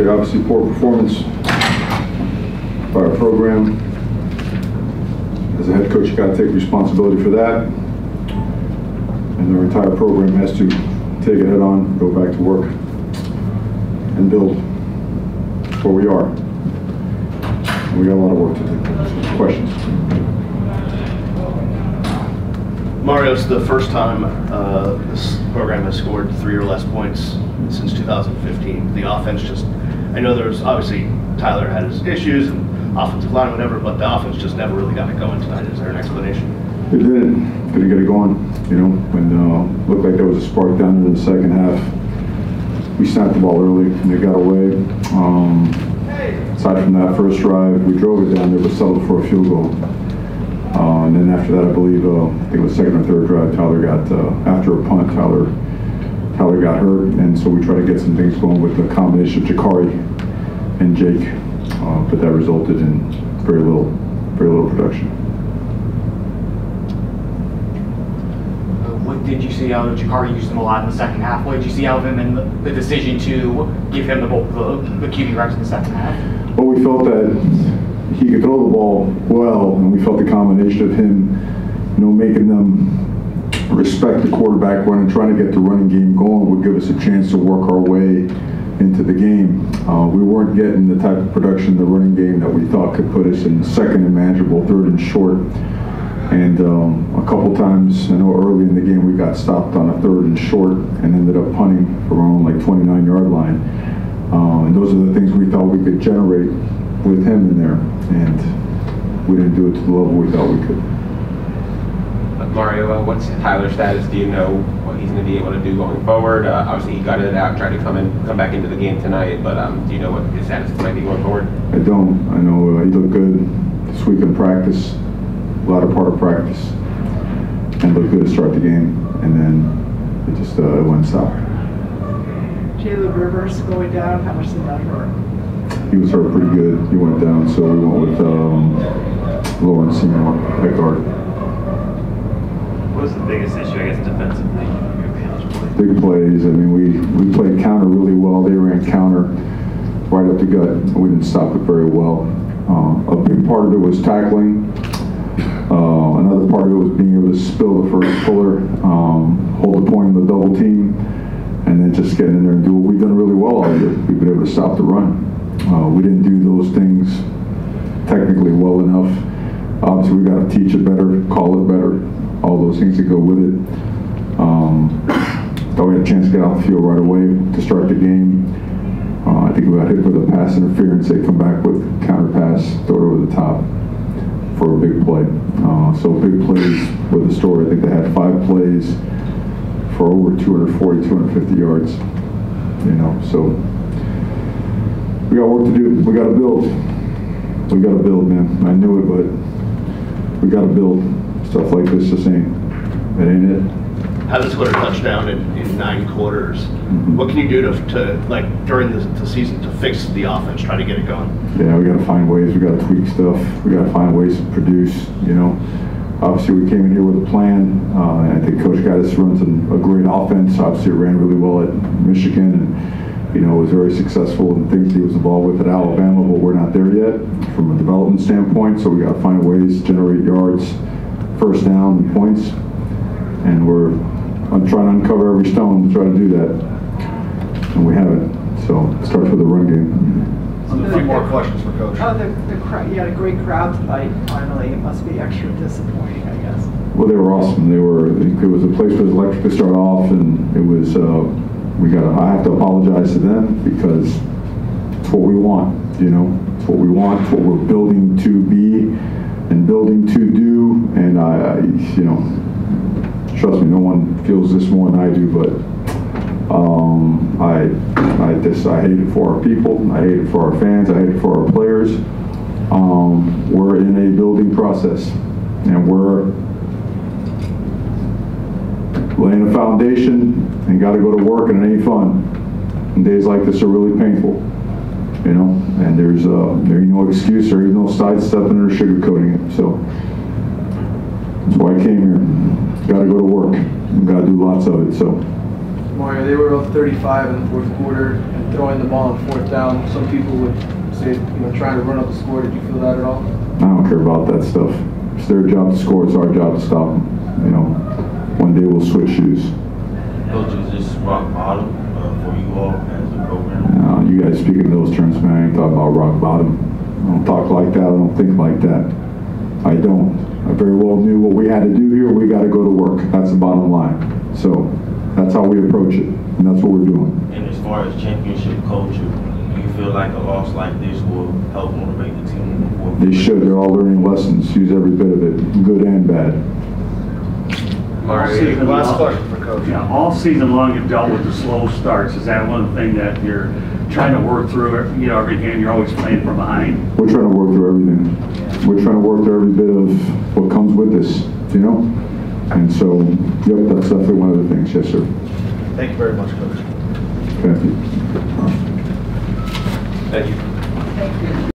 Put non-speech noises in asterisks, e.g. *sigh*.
Okay, obviously poor performance by our program. As a head coach, you gotta take responsibility for that. And our entire program has to take it head on, go back to work, and build where we are. And we got a lot of work to do. Questions? Mario, it's the first time uh, this program has scored three or less points since 2015. The offense just, I know there's obviously Tyler had his issues and offensive line, whatever, but the offense just never really got it going tonight. Is there an explanation? It didn't, didn't get it going, you know, when, uh, looked like there was a spark down in the second half. We snapped the ball early and it got away. Um, aside from that first drive, we drove it down there but settled for a field goal. Uh, and then after that, I believe, uh, I think it was second or third drive, Tyler got, uh, after a punt, Tyler, Tyler got hurt. And so we tried to get some things going with the combination of Jacurri and Jake. Uh, but that resulted in very little, very little production. Uh, What did you see out of Jacurri used him a lot in the second half? What did you see out of him in the, the decision to give him the, ball- the, the QB reps in the second half? Well, we felt that he could throw the ball well, and we felt the combination of him, you know, making them respect the quarterback run and trying to get the running game going would give us a chance to work our way into the game. Uh, we weren't getting the type of production in the running game that we thought could put us in second and manageable, third and short. And um, a couple times, I know early in the game, we got stopped on a third and short and ended up punting own like 29 yard line. Uh, and those are the things we thought we could generate with him in there. And we didn't do it to the level we thought we could. Mario, uh, what's Tyler's status? Do you know what he's going to be able to do going forward? Uh, obviously, he got it out, tried to come in, come back into the game tonight, but um, do you know what his status might be going forward? I don't. I know uh, he looked good this week in practice, latter part of practice, and looked good to start the game. And then it just uh, it went south. Jalen Rivers going down, how much did that hurt? He was hurt pretty good. He went down, so we went with um, Laurance Seymore at guard. Biggest issue, I guess, defensively? Big plays. I mean, we we played counter really well. They ran counter right up the gut. We didn't stop it very well. Uh, a big part of it was tackling. Uh, another part of it was being able to spill the first puller, um, hold the point in the double team, and then just getting in there and do what we've done really well all year. We've been able to stop the run. Uh, we didn't do those things technically well enough. Obviously, we got to teach it better, call it better, all those things that go with it. Um, *coughs* thought we had a chance to get off the field right away to start the game. Uh, I think we got hit with a pass interference. They come back with counter pass, throw it over the top for a big play. Uh, so big plays with the story. I think they had five plays for over 240, 250 yards. You know, so we got work to do. We got to build. We got to build, man. I knew it, but we got to build. Stuff like this the same. It ain't it. Hasn't scored a touchdown in, in nine quarters. What can you do to, to like during the, the season to fix the offense, try to get it going? Yeah, we got to find ways. We got to tweak stuff. We got to find ways to produce. You know, obviously we came in here with a plan. Uh, and I think Coach Gattis runs an, a great offense. Obviously, it ran really well at Michigan, and you know was very successful in things he was involved with at Alabama. But we're not there yet from a development standpoint. So we got to find ways to generate yards, first down, and points. And we're I'm trying to uncover every stone to try to do that, and we haven't. So it starts with the run game. A few more questions for Coach. Oh, the, the crowd, you had a great crowd tonight, finally. It must be extra disappointing, I guess. Well, they were awesome. They were. It was a place that was electric to start off, and it was. Uh, we got. I have to apologize to them because it's what we want. You know, it's what we want. It's what we're building to be and building to do. And I, I you know, trust me, no one feels this more than I do. But um, I, I just, I hate it for our people. I hate it for our fans. I hate it for our players. Um, we're in a building process, and we're laying a foundation and got to go to work and it ain't fun. And days like this are really painful, you know. And there's uh, there ain't no excuse, there ain't no sidestepping or sugarcoating it. So that's why I came here. Got to go to work. Got to do lots of it. So Mario, they were up 35 in the fourth quarter and throwing the ball on fourth down. Some people would say, you know, trying to run up the score. Did you feel that at all? I don't care about that stuff. It's their job to score, it's our job to stop them. You know, one day we'll switch shoes. Coach, is this rock bottom uh, for you all as a program? Uh, you guys speak in those terms, man, I ain't talking about rock bottom. I don't talk like that, I don't think like that. I don't. I very well knew what we had to do here, we gotta go to work. That's the bottom line. So, that's how we approach it, and that's what we're doing. And as far as championship culture, do you feel like a loss like this will help motivate the team? They should, they're all learning lessons, use every bit of it, good and bad. Season Last long- question for Coach. Yeah, all season long you've dealt with the slow starts. Is that one thing that you're trying to work through, you know, every game you're always playing from behind? We're trying to work through everything. We're trying to work through every bit of what comes with this, you know? And so, yep, that's definitely one of the things, yes, sir. Thank you very much, Coach. Thank you. Thank you.